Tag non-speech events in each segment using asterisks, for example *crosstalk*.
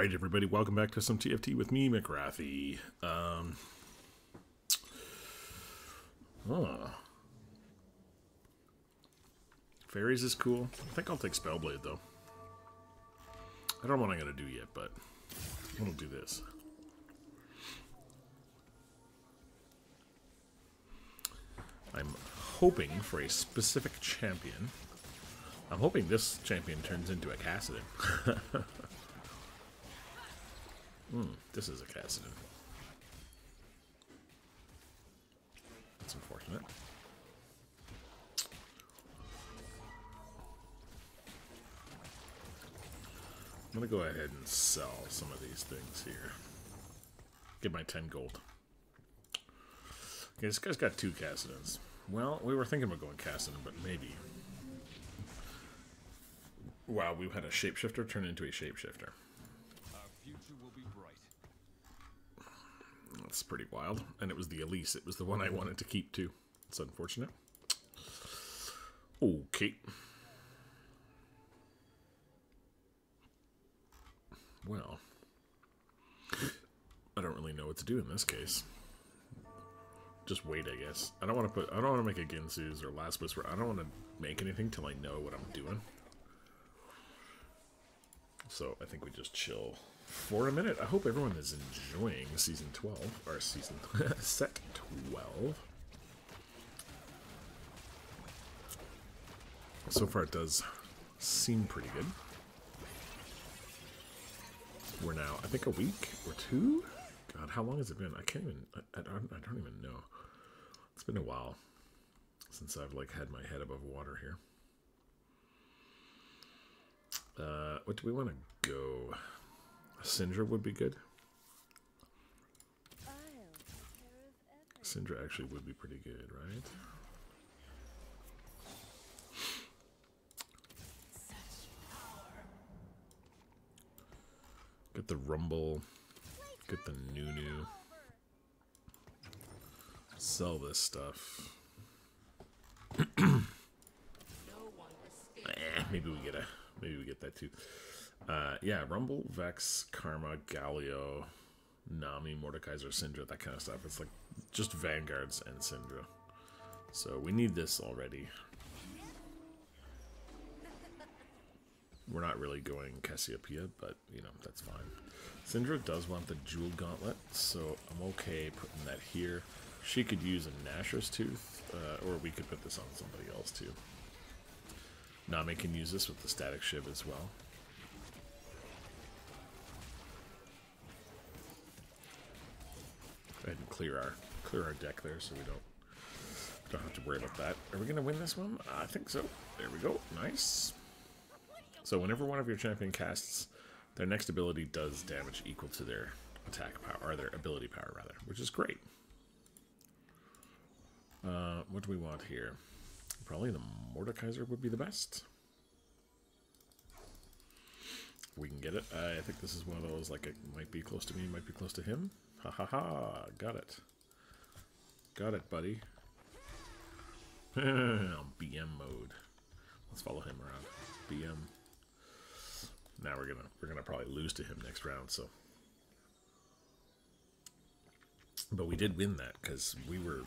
right, everybody, welcome back to some TFT with me, McWrathy. Um. Fairies is cool. I think I'll take Spellblade, though. I don't know what I'm going to do yet, but I'm going to do this. I'm hoping for a specific champion. I'm hoping this champion turns into a Kassadin. *laughs* Hmm, this is a Kassadin. That's unfortunate. I'm gonna go ahead and sell some of these things here. Get my 10 gold. Okay, this guy's got two Kassadins. Well, we were thinking about going Kassadin, but maybe. Wow, we had a shapeshifter turn into a shapeshifter. Our future will be bright. That's pretty wild. And it was the Elise. It was the one I wanted to keep too. It's unfortunate. Okay. Well, I don't really know what to do in this case. Just wait, I guess. I don't want to put. I don't want to make a Guinsoo's or Last Whisper. I don't want to make anything till I know what I'm doing. So I think we just chill for a minute. I hope everyone is enjoying season 12, or season *laughs* set 12. So far it does seem pretty good. We're now, I think, a week or two? God, how long has it been? I can't even, I, I, don't, I don't even know. It's been a while since I've, like, had my head above water here. Uh, what do we want to go? Syndra would be good. Syndra actually would be pretty good, right? Get the Rumble. Get the Nunu. Sell this stuff. *clears throat* eh, maybe we get a maybe we get that too. Uh, yeah, Rumble, Vex, Karma, Galio, Nami, Mordekaiser, Syndra, that kind of stuff. It's like just Vanguards and Syndra. So we need this already. We're not really going Cassiopeia, but, you know, that's fine. Syndra does want the Jewel Gauntlet, so I'm okay putting that here. She could use a Nashor's Tooth, uh, or we could put this on somebody else, too. Nami can use this with the Static Shiv as well. Ahead and clear our clear our deck there, so we don't don't have to worry about that. Are we gonna win this one? I think so. There we go. Nice. So whenever one of your champion casts, their next ability does damage equal to their attack power, or their ability power rather, which is great. Uh, what do we want here? Probably the Mordekaiser would be the best. We can get it. I think this is one of those, like, it might be close to me, might be close to him. Ha ha ha, got it. Got it, buddy. *laughs* BM mode. Let's follow him around. BM. Now we're gonna we're gonna probably lose to him next round, so. But we did win that because we were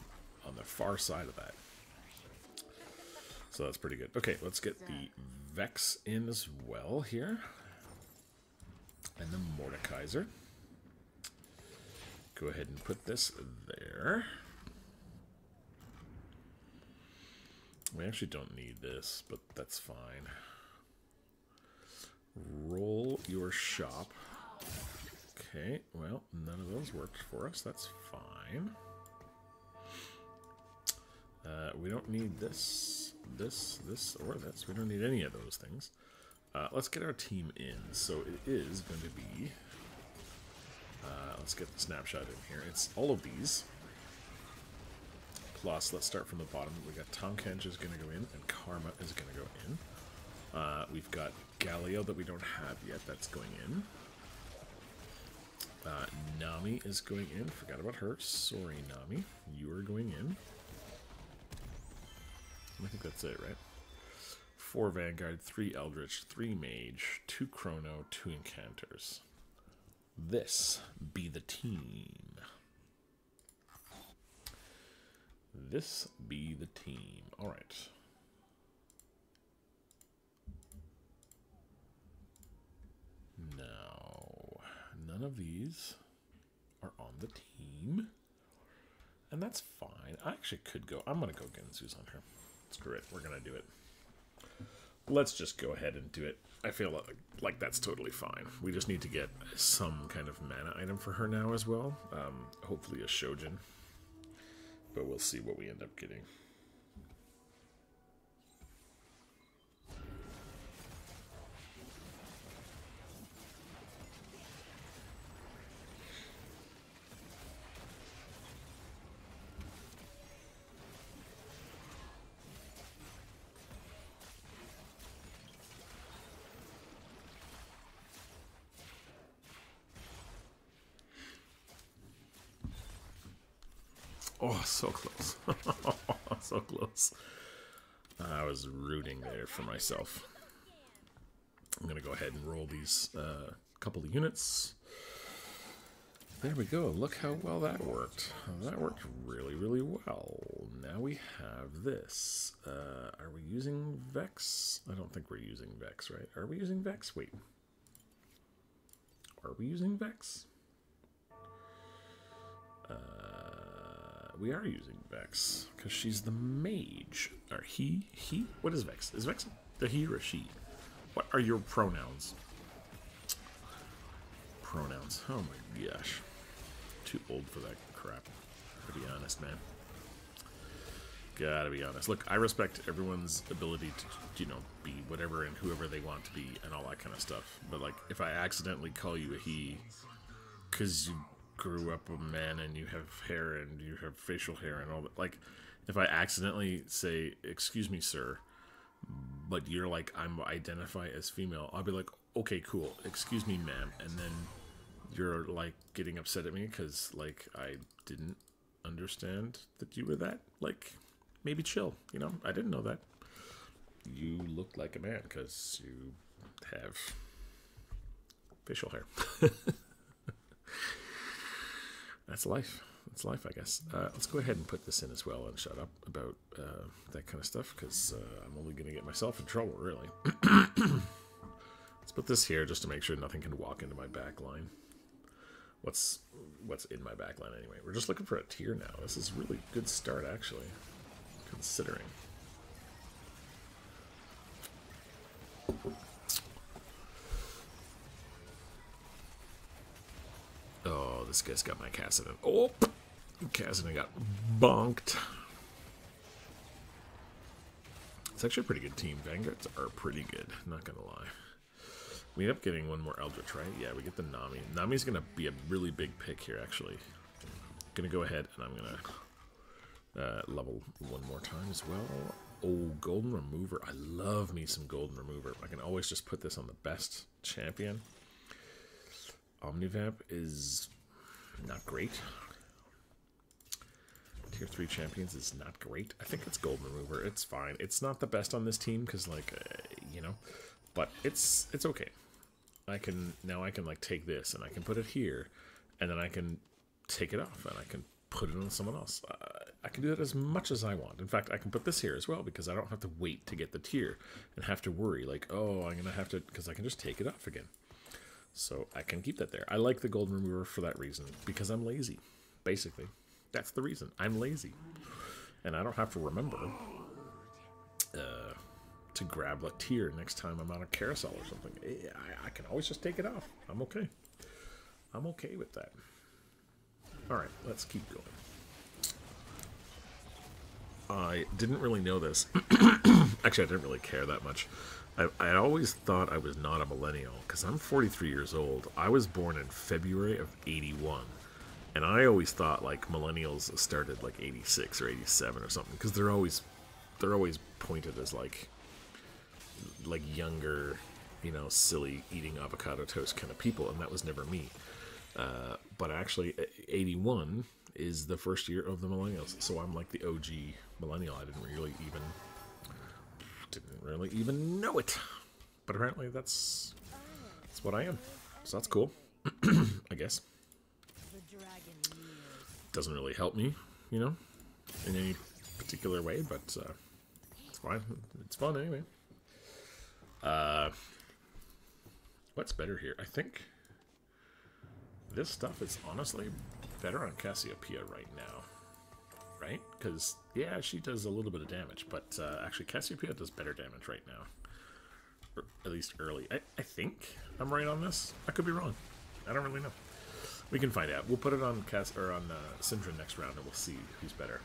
on the far side of that. So that's pretty good. Okay, let's get the Vex in as well here. And the Mordekaiser. Go ahead and put this there. We actually don't need this, but that's fine. Roll your shop. Okay, well, none of those worked for us. That's fine. Uh, we don't need this, this, this, or this. We don't need any of those things. Uh, let's get our team in. So it is going to be... Uh, let's get the snapshot in here. It's all of these. Plus, let's start from the bottom. We got Kench is going to go in, and Karma is going to go in. Uh, we've got Galio that we don't have yet. That's going in. Uh, Nami is going in. Forgot about her. Sorry, Nami. You are going in. I think that's it, right? Four Vanguard, three Eldritch, three Mage, two Chrono, two Incanters. This be the team. This be the team. All right. Now, none of these are on the team. And that's fine. I actually could go. I'm going to go Guinsoo's on her. Screw it. We're going to do it. Let's just go ahead and do it. I feel like, that's totally fine. We just need to get some kind of mana item for her now as well. Um, hopefully a Shojin. But we'll see what we end up getting. Oh, so close. *laughs* so close. I was rooting there for myself. I'm going to go ahead and roll these uh, couple of units. There we go. Look how well that worked. That worked really, really well. Now we have this. Uh, are we using Vex? I don't think we're using Vex, right? Are we using Vex? Wait. Are we using Vex? Uh, we are using Vex because she's the mage. Or he? He? What is Vex? Is Vex the he or she? What are your pronouns? Pronouns. Oh my gosh. Too old for that crap. To be honest, man. Gotta be honest. Look, I respect everyone's ability to, you know, be whatever and whoever they want to be and all that kind of stuff. But, like, if I accidentally call you a he because you grew up a man and you have hair and you have facial hair and all that, like, if I accidentally say, excuse me, sir, but you're like, I'm identify as female, I'll be like, okay, cool, excuse me, ma'am. And then you're, like, getting upset at me because, like, I didn't understand that you were that. Like, maybe chill. You know, I didn't know that. You look like a man because you have facial hair. *laughs* That's life. That's life, I guess. Uh, let's go ahead and put this in as well and shut up about uh, that kind of stuff because uh, I'm only going to get myself in trouble, really. *clears throat* let's put this here just to make sure nothing can walk into my back line. What's what's in my back line anyway? We're just looking for a tier now. This is really good start, actually considering. This guy's got my Kassadin. Oh, Kassadin got bonked. It's actually a pretty good team. Vanguards are pretty good, not gonna lie. We end up getting one more Eldritch, right? Yeah, we get the Nami. Nami's gonna be a really big pick here, actually. Gonna go ahead and I'm gonna uh, level one more time as well. Oh, Golden Remover. I love me some Golden Remover. I can always just put this on the best champion. Omnivamp is not great. Tier 3 champions is not great. I think it's Golden Remover. It's fine. It's not the best on this team because, like, uh, you know, but it's it's okay. I can, now I can, like, take this and I can put it here and then I can take it off and I can put it on someone else. Uh, I can do that as much as I want. In fact, I can put this here as well because I don't have to wait to get the tier and have to worry like, oh, I'm to have to, because I can just take it off again. So I can keep that there. I like the golden remover for that reason because I'm lazy, basically. That's the reason. I'm lazy. And I don't have to remember uh, to grab a tier next time I'm on a carousel or something. I, I can always just take it off. I'm okay. I'm okay with that. Alright, let's keep going. I didn't really know this. *clears throat* Actually, I didn't really care that much. I, I always thought I was not a millennial because I'm 43 years old. I was born in February of 81. And I always thought like millennials started like 86 or 87 or something because they're always they're always pointed as like like younger, you know, silly eating avocado toast kind of people and that was never me. Uh, but actually 81 is the first year of the millennials. So I'm like the OG millennial. I didn't really even really even know it. But apparently that's that's what I am. So that's cool. *clears throat* I guess. Doesn't really help me, you know, in any particular way, but uh, it's fine. It's fun anyway. Uh, what's better here? I think this stuff is honestly better on Cassiopeia right now. Right? Because, yeah, she does a little bit of damage, but uh, actually Cassiopeia does better damage right now. Or at least early. I, I think I'm right on this. I could be wrong. I don't really know. We can find out. We'll put it on Cass or on uh, Syndra next round, and we'll see who's better.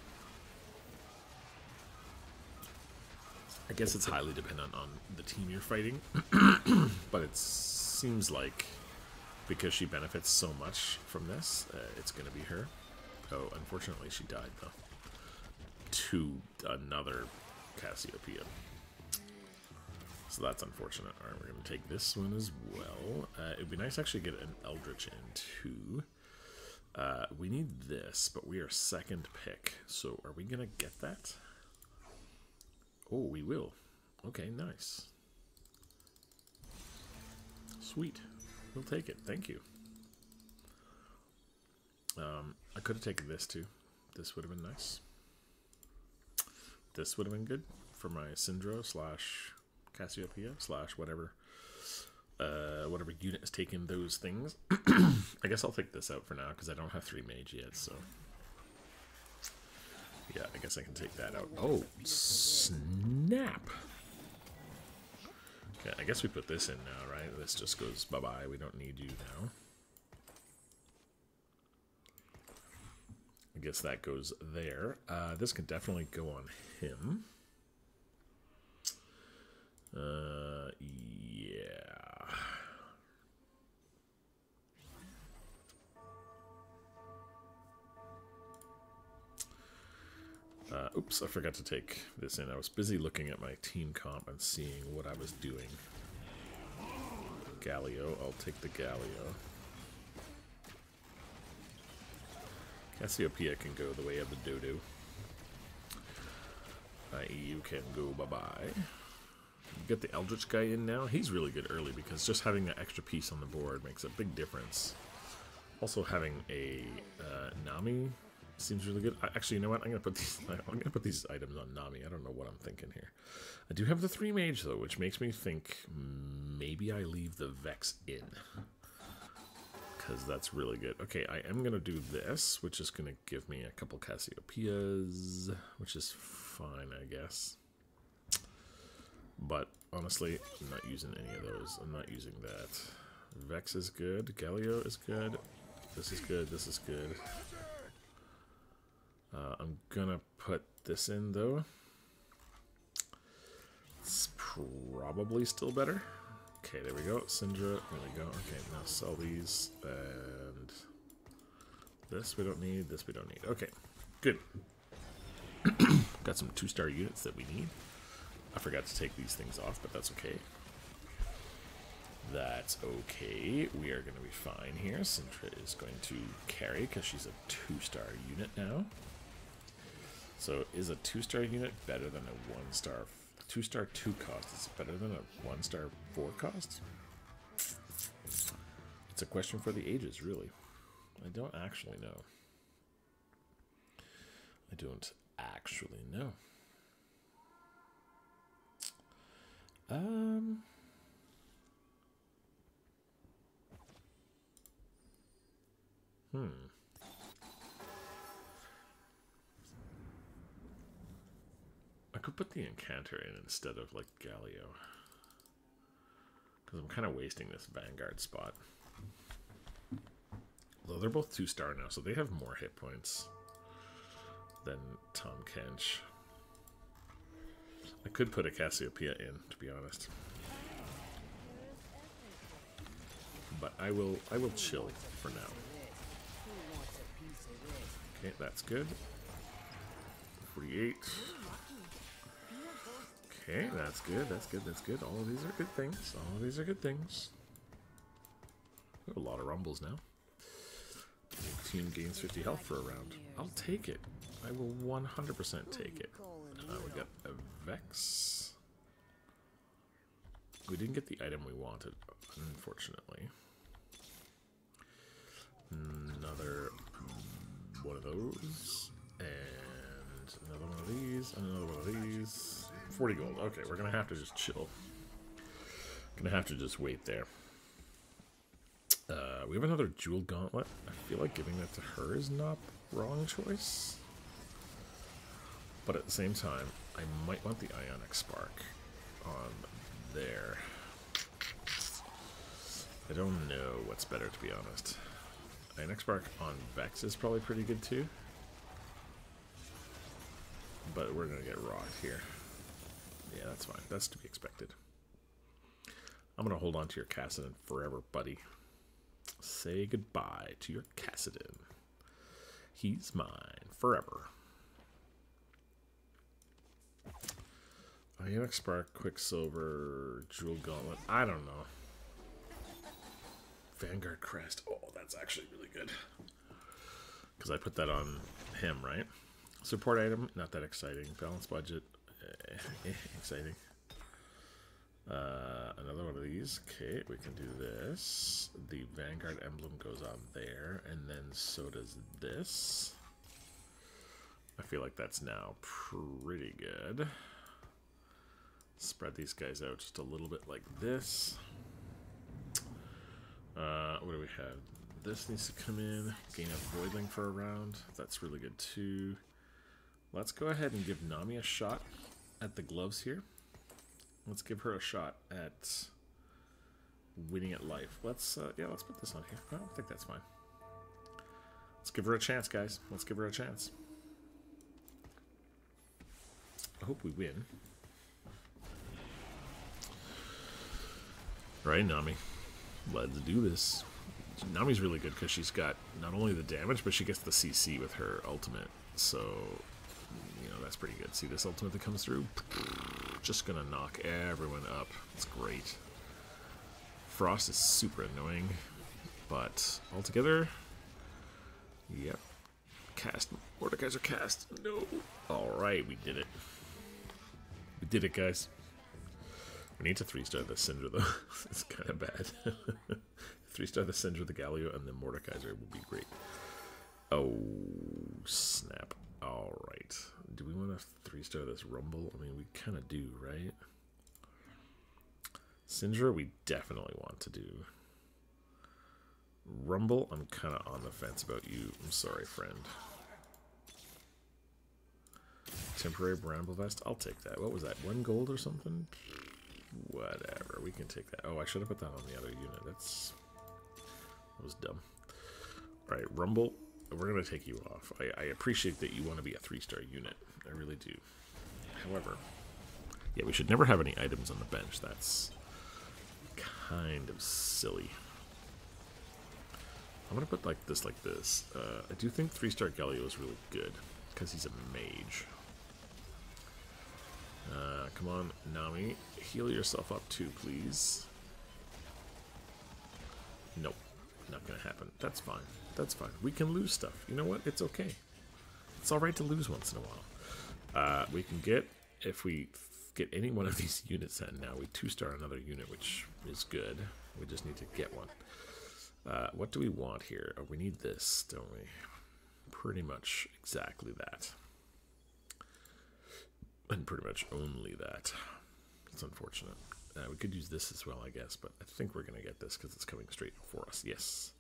I guess it's highly dependent on the team you're fighting, *clears throat* but it seems like because she benefits so much from this, uh, it's going to be her. Oh, unfortunately, she died though to another Cassiopeia. So that's unfortunate. All right, we're going to take this one as well. Uh, it'd be nice to actually get an Eldritch in too. Uh, we need this, but we are second pick. So are we going to get that? Oh, we will. Okay, nice. Sweet. We'll take it. Thank you. Um, I could have taken this too. This would have been nice. This would have been good for my Syndra slash Cassiopeia slash whatever uh, whatever unit is taking those things. *clears throat* I guess I'll take this out for now because I don't have three mage yet, so yeah, I guess I can take that out. Oh, snap! Okay, I guess we put this in now, right? This just goes bye-bye. We don't need you now. I guess that goes there. Uh, this can definitely go on him. Uh, yeah. Uh, oops, I forgot to take this in. I was busy looking at my team comp and seeing what I was doing. Galio, I'll take the Galio. Cassiopeia can go the way of the dodo. I.e. you can go bye-bye. Get the Eldritch guy in now. He's really good early because just having that extra piece on the board makes a big difference. Also having a uh, Nami seems really good. I, actually, you know what? I'm gonna put these. *laughs* I'm gonna put these items on Nami. I don't know what I'm thinking here. I do have the three mage though, which makes me think maybe I leave the Vex in because that's really good. Okay, I am gonna do this, which is gonna give me a couple Cassiopeias, which is fine, I guess. But honestly, I'm not using any of those. I'm not using that. Vex is good. Galio is good. This is good. This is good. Uh, I'm gonna put this in though. It's probably still better. Okay, there we go. Syndra, there we go. Okay, now sell these and this we don't need. This we don't need. Okay, good. *clears throat* Got some two-star units that we need. I forgot to take these things off, but that's okay. That's okay. We are going to be fine here. Syndra is going to carry because she's a two-star unit now. So is a two-star unit better than a one-star? Two-star two cost is better than a one-star four cost? It's a question for the ages, really. I don't actually know. I don't actually know. Um. Hmm. I could put the Incanter in instead of, like, Galio. Because I'm kind of wasting this Vanguard spot. Though they're both two-star now, so they have more hit points than Tahm Kench. I could put a Cassiopeia in, to be honest. But I will I will chill for now. Okay, that's good. 48. Okay, that's good, that's good, that's good. All of these are good things. All of these are good things. We have a lot of rumbles now. Team gains 50 health for a round. I'll take it. I will 100% take it. Uh, we got a Vex. We didn't get the item we wanted, unfortunately. Another one of those. And another one of these. And another one of these. 40 gold. Okay, we're going to have to just chill. Gonna have to just wait there. Uh, we have another jewel gauntlet. I feel like giving that to her is not wrong choice. But at the same time, I might want the ionic spark on there. I don't know what's better to be honest. Ionic spark on Vex is probably pretty good too. But we're gonna get rocked here. Yeah, that's fine. That's to be expected. I'm gonna hold on to your Kassadin forever, buddy. Say goodbye to your Kassadin. He's mine forever. Ionic Spark, Quicksilver, Jewel Gauntlet. I don't know. Vanguard Crest. Oh, that's actually really good. Because I put that on him, right? Support item, not that exciting. Balance budget, *laughs* exciting. Uh, another one of these. Okay, we can do this. The Vanguard emblem goes on there, and then so does this. I feel like that's now pretty good. Spread these guys out just a little bit like this. Uh, what do we have? This needs to come in. Gain a Voidling for a round. That's really good too. Let's go ahead and give Nami a shot at the gloves here. Let's give her a shot at winning at life. Let's, uh, yeah, let's put this on here. I don't think that's fine. Let's give her a chance, guys. Let's give her a chance. I hope we win. Right, Nami. Let's do this. Nami's really good because she's got not only the damage, but she gets the CC with her ultimate. So, you know, that's pretty good. See this ultimate that comes through? Just gonna knock everyone up. It's great. Frost is super annoying, but altogether, yep. Cast. Mordekaiser cast. No. Alright, we did it. We did it, guys. We need to three star the Syndra though. *laughs* it's kind of bad. *laughs* three star the Syndra, the Galio, and the Mordekaiser would be great. Oh snap! All right. Do we want to three star this Rumble? I mean, we kind of do, right? Syndra, we definitely want to do. Rumble, I'm kind of on the fence about you. I'm sorry, friend. Temporary Bramble Vest, I'll take that. What was that? One gold or something? Whatever, we can take that. Oh, I should have put that on the other unit. That's that was dumb. All right, Rumble, we're gonna take you off. I, I appreciate that you want to be a three-star unit. I really do. However, yeah, we should never have any items on the bench. That's kind of silly. I'm gonna put like this, like this. Uh, I do think three-star Galio is really good because he's a mage. Uh, come on, Nami. Heal yourself up too, please. Nope. Not gonna happen. That's fine. That's fine. We can lose stuff. You know what? It's okay. It's alright to lose once in a while. Uh, we can get, if we get any one of *laughs* these units in now, we two-star another unit, which is good. We just need to get one. Uh, what do we want here? Oh, we need this, don't we? Pretty much exactly that. And pretty much only that. It's unfortunate. Uh, we could use this as well, I guess, but I think we're going to get this because it's coming straight for us. Yes.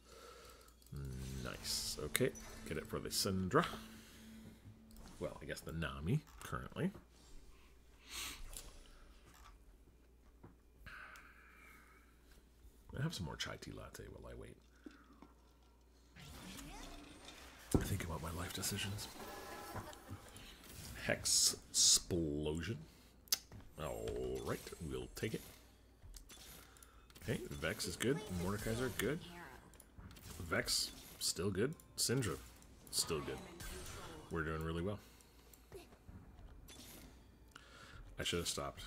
Nice. Okay, get it for the Syndra. Well, I guess the Nami, currently. I have some more chai tea latte while I wait. I Think about my life decisions. Hex Explosion. Alright, we'll take it. Okay, Vex is good. Mordekaiser, good. Vex, still good. Syndra, still good. We're doing really well. I should have stopped.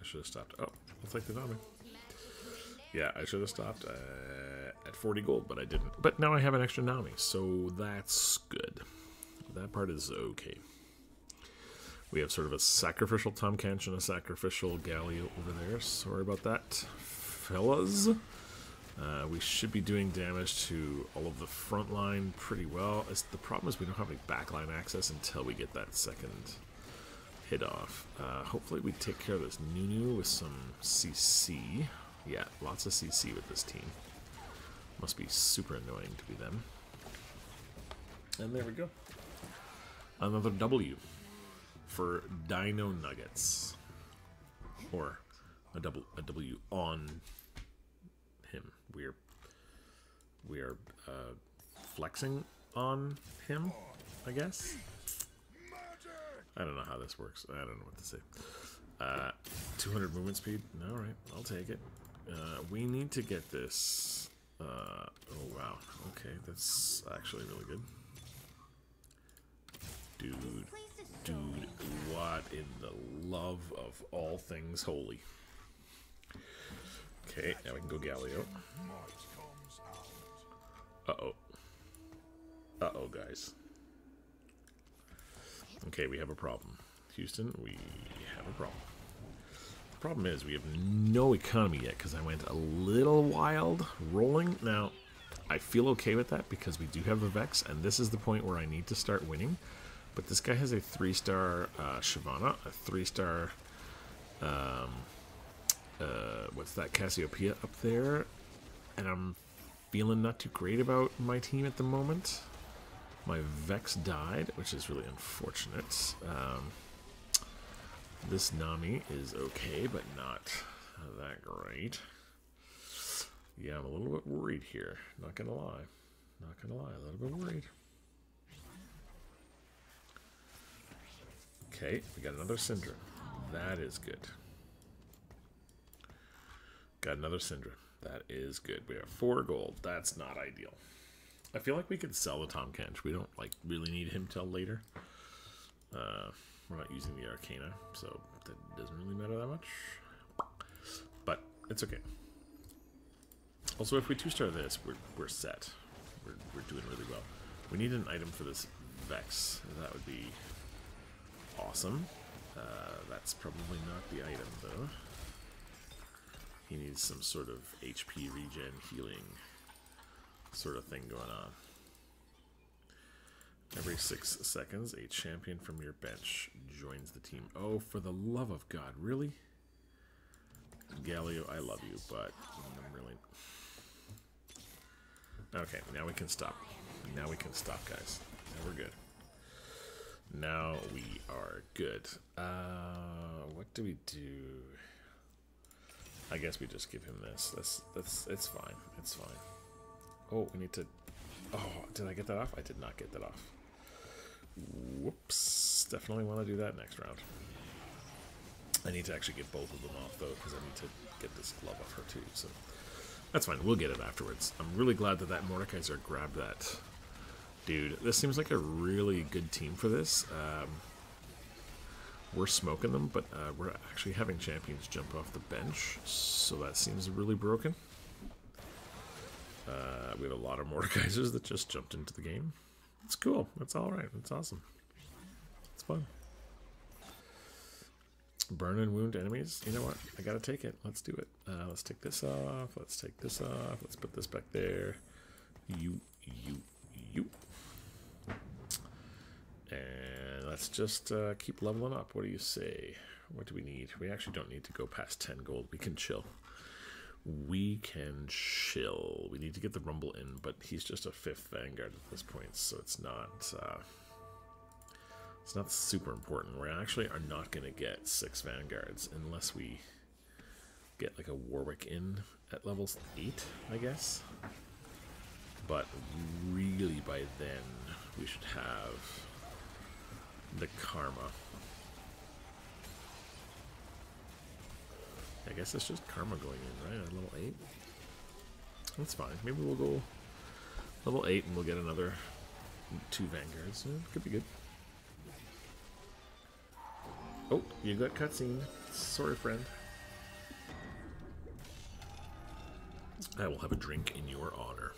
I should have stopped. Oh, I'll take the Nami. Yeah, I should have stopped uh, at 40 gold, but I didn't. But now I have an extra Nami, so that's good. That part is okay. We have sort of a sacrificial Tahm Kench and a sacrificial Galio over there. Sorry about that, fellas. Uh, we should be doing damage to all of the front line pretty well. It's, the problem is we don't have any backline access until we get that second hit off. Uh, hopefully we take care of this Nunu with some CC. Yeah, lots of CC with this team. Must be super annoying to be them. And there we go. Another W for Dino Nuggets. Or a double a W on. We're we are uh, flexing on him, I guess. I don't know how this works. I don't know what to say. Uh, 200 movement speed. All right, I'll take it. Uh, we need to get this. Uh, oh wow. Okay, that's actually really good. Dude, dude, what in the love of all things holy? Okay, now we can go Galio. Uh oh. Uh oh, guys. Okay, we have a problem. Houston, we have a problem. The problem is we have no economy yet because I went a little wild rolling. Now, I feel okay with that because we do have a Vex, and this is the point where I need to start winning. But this guy has a three-star uh, Shyvana, a three-star, um, uh, what's that, Cassiopeia up there, and I'm feeling not too great about my team at the moment. My Vex died, which is really unfortunate. Um, this Nami is okay, but not that great. Yeah, I'm a little bit worried here. Not gonna lie. Not gonna lie, a little bit worried. Okay, we got another Syndra. That is good. Got another Syndra. That is good. We have four gold. That's not ideal. I feel like we could sell the Tahm Kench. We don't like really need him till later. Uh, we're not using the Arcana, so that doesn't really matter that much. But it's okay. Also, if we two-star this, we're, we're set. We're, we're doing really well. We need an item for this Vex. That would be awesome. Uh, that's probably not the item, though. He needs some sort of HP regen healing sort of thing going on. Every six seconds, a champion from your bench joins the team. Oh, for the love of God, really? Galio, I love you, but I'm really... Okay, now we can stop. Now we can stop, guys. Now we're good. Now we are good. Uh, what do we do? I guess we just give him this. That's that's it's fine. It's fine. Oh, we need to. Oh, did I get that off? I did not get that off. Whoops. Definitely want to do that next round. I need to actually get both of them off though, because I need to get this glove off her too. So that's fine. We'll get it afterwards. I'm really glad that that Mordekaiser grabbed that dude. This seems like a really good team for this. Um, we're smoking them, but uh, we're actually having champions jump off the bench, so that seems really broken. Uh, we have a lot of Mordekaisers that just jumped into the game. It's cool. That's all right. It's awesome. It's fun. Burn and wound enemies. You know what? I gotta take it. Let's do it. Uh, let's take this off. Let's take this off. Let's put this back there. You, you, you. And let's just uh, keep leveling up. What do you say? What do we need? We actually don't need to go past 10 gold. We can chill. We can chill. We need to get the Rumble in, but he's just a fifth Vanguard at this point, so it's not... Uh, it's not super important. We actually are not going to get six Vanguards unless we get like a Warwick in at level 8, I guess. But really by then we should have the Karma. I guess it's just Karma going in, right? At level 8? That's fine. Maybe we'll go level 8 and we'll get another two Vanguards. Yeah, could be good. Oh, you got cutscene. Sorry, friend. I will have a drink in your honor.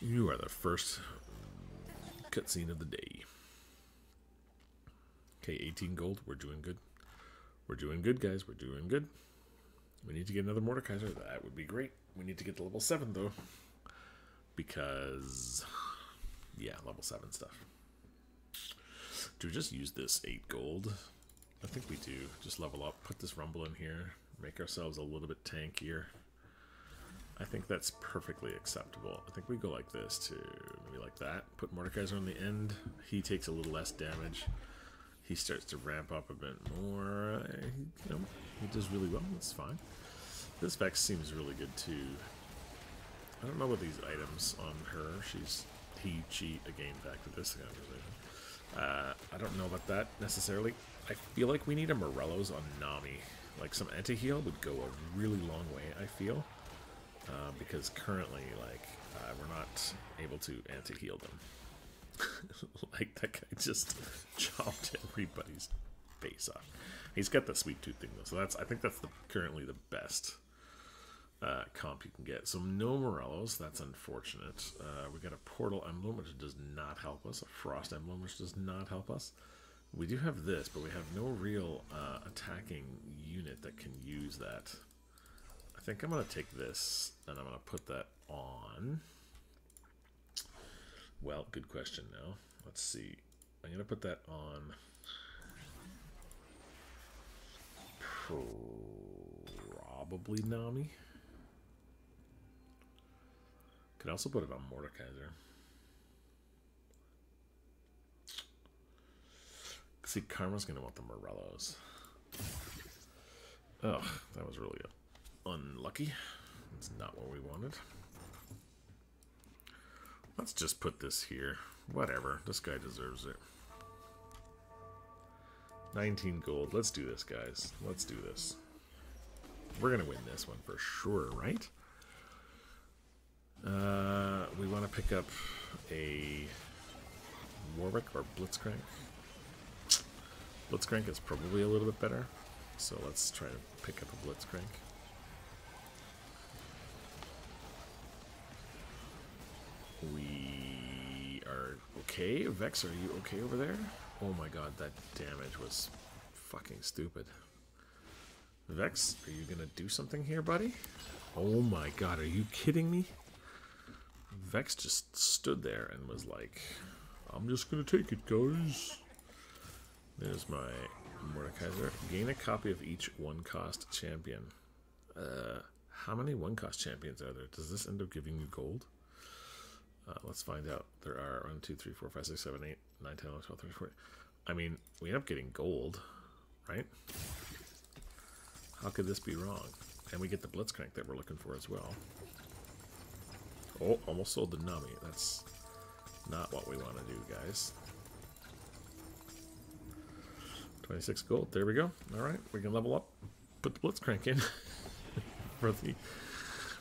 You are the first cutscene of the day. Okay, 18 gold. We're doing good. We're doing good, guys. We're doing good. We need to get another Mordekaiser. That would be great. We need to get to level 7, though. Because, yeah, level 7 stuff. Do we just use this 8 gold? I think we do. Just level up, put this Rumble in here, make ourselves a little bit tankier. I think that's perfectly acceptable. I think we go like this to maybe like that. Put Mordekaiser on the end. He takes a little less damage. He starts to ramp up a bit more. He, you know, he does really well. That's fine. This Vex seems really good too. I don't know what these items on her. She's he, she, again, back to this conversation. Uh, I don't know about that necessarily. I feel like we need a Morello's on Nami. Like some anti-heal would go a really long way, I feel. Uh, because currently, like, uh, we're not able to anti-heal them. *laughs* like, that guy just *laughs* chopped everybody's face off. He's got the sweet tooth thing, though, so that's, I think that's the currently the best uh, comp you can get. So no Morellos, that's unfortunate. Uh, we got a Portal Emblem, which does not help us. A Frost Emblem, which does not help us. We do have this, but we have no real uh, attacking unit that can use that. Think I'm going to take this, and I'm going to put that on. Well, good question now. Let's see. I'm going to put that on... Probably Nami. Could also put it on Mordekaiser. See, Karma's gonna want the Morellos. Ugh, that was really unlucky. It's not what we wanted. Let's just put this here. Whatever, this guy deserves it. 19 gold. Let's do this, guys. Let's do this. We're gonna win this one for sure, right? Uh, we want to pick up a Warwick or Blitzcrank. Blitzcrank is probably a little bit better, so let's try to pick up a Blitzcrank. We are okay. Vex, are you okay over there? Oh my god, that damage was fucking stupid. Vex, are you gonna do something here, buddy? Oh my god, are you kidding me? Vex just stood there and was like, I'm just gonna take it, guys. There's my Mordekaiser. Gain a copy of each one cost champion. Uh, how many one cost champions are there? Does this end up giving you gold? Uh, let's find out. There are 1, 2, 3, 4, 5, 6, 7, 8, 9, 10, 11, 12, 13, 14. I mean, we end up getting gold, right? How could this be wrong? And we get the Blitzcrank that we're looking for as well. Oh, almost sold the Nami. That's not what we want to do, guys. 26 gold. There we go. All right, we can level up. Put the Blitzcrank in *laughs* for the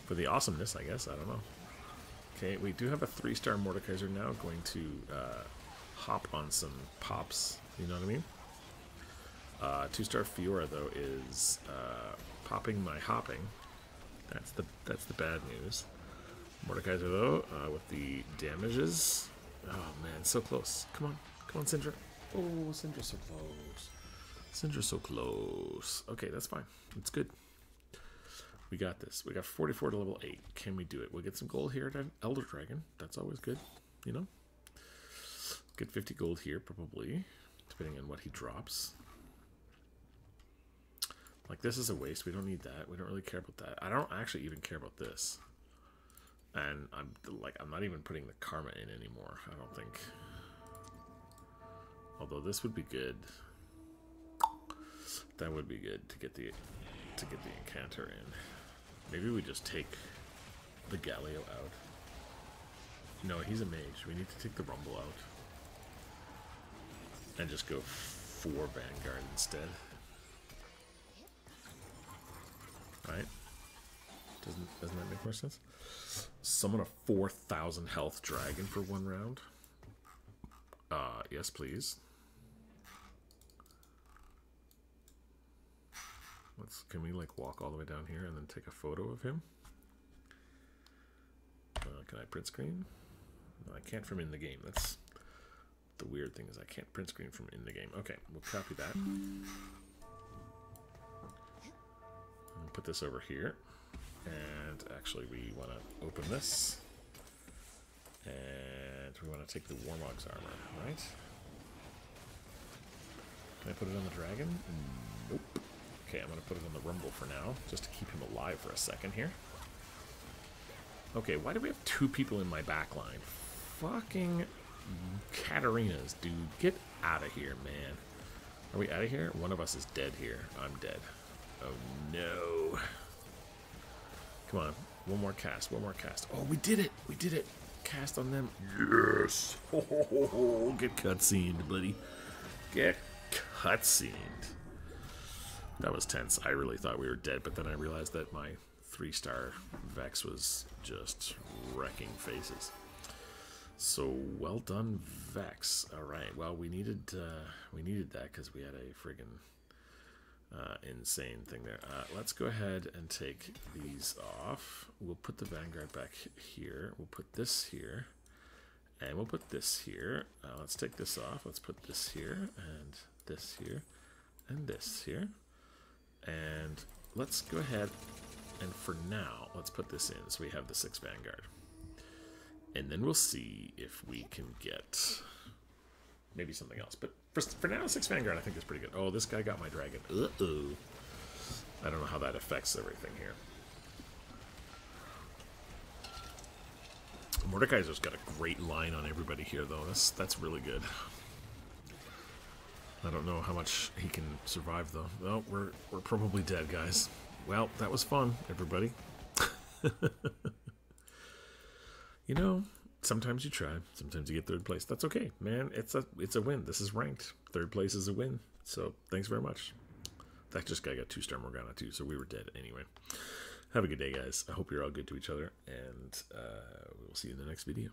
for the awesomeness, I guess. I don't know. Okay, we do have a three-star Mordekaiser now. Going to uh, hop on some pops. You know what I mean? Uh, two-star Fiora though is uh, popping my hopping. That's the that's the bad news. Mordekaiser though uh, with the damages. Oh man, so close. Come on, come on, Syndra. Oh, Syndra's so close. Syndra's so close. Okay, that's fine. It's good. We got this. We got 44 to level 8. Can we do it? We'll get some gold here at Elder Dragon. That's always good, you know? Get 50 gold here, probably, depending on what he drops. Like, this is a waste. We don't need that. We don't really care about that. I don't actually even care about this. And I'm, like, I'm not even putting the Karma in anymore, I don't think. Although this would be good. That would be good to get the to get the Incanter in. Maybe we just take the Galio out. No, he's a mage. We need to take the Rumble out. And just go for Vanguard instead. Right? Doesn't doesn't that make more sense? Summon a 4,000 health dragon for one round. Uh, yes, please. Let's, can we like walk all the way down here and then take a photo of him? Uh, can I print screen? No, I can't from in the game. That's the weird thing is I can't print screen from in the game. Okay, we'll copy that. And put this over here. And actually, we want to open this. And we want to take the Warmog's armor, right? Can I put it on the dragon? Nope. Okay, I'm going to put it on the Rumble for now, just to keep him alive for a second here. Okay, why do we have two people in my back line? Fucking Katarina's, dude. Get out of here, man. Are we out of here? One of us is dead here. I'm dead. Oh, no. Come on. One more cast. One more cast. Oh, we did it. We did it. Cast on them. Yes. Oh, *laughs* get cutscened, buddy. Get cutscened. That was tense. I really thought we were dead, but then I realized that my three-star Vex was just wrecking faces. So well done, Vex. All right. Well, we needed uh, we needed that because we had a friggin' uh, insane thing there. Uh, let's go ahead and take these off. We'll put the Vanguard back here. We'll put this here, and we'll put this here. Uh, let's take this off. Let's put this here and this here and this here, and let's go ahead and for now let's put this in so we have the six Vanguard. And then we'll see if we can get maybe something else. But for, for now, Six Vanguard I think is pretty good. Oh, this guy got my dragon. Uh-oh. I don't know how that affects everything here. Mordekaiser's got a great line on everybody here, though. That's, that's really good. I don't know how much he can survive, though. Well, we're, we're probably dead, guys. Well, that was fun, everybody. *laughs* you know, sometimes you try, sometimes you get third place. That's okay, man. It's a it's a win. This is ranked. Third place is a win. So thanks very much. That just guy got two star Morgana too, so we were dead anyway. Have a good day, guys. I hope you're all good to each other, and uh, we'll see you in the next video.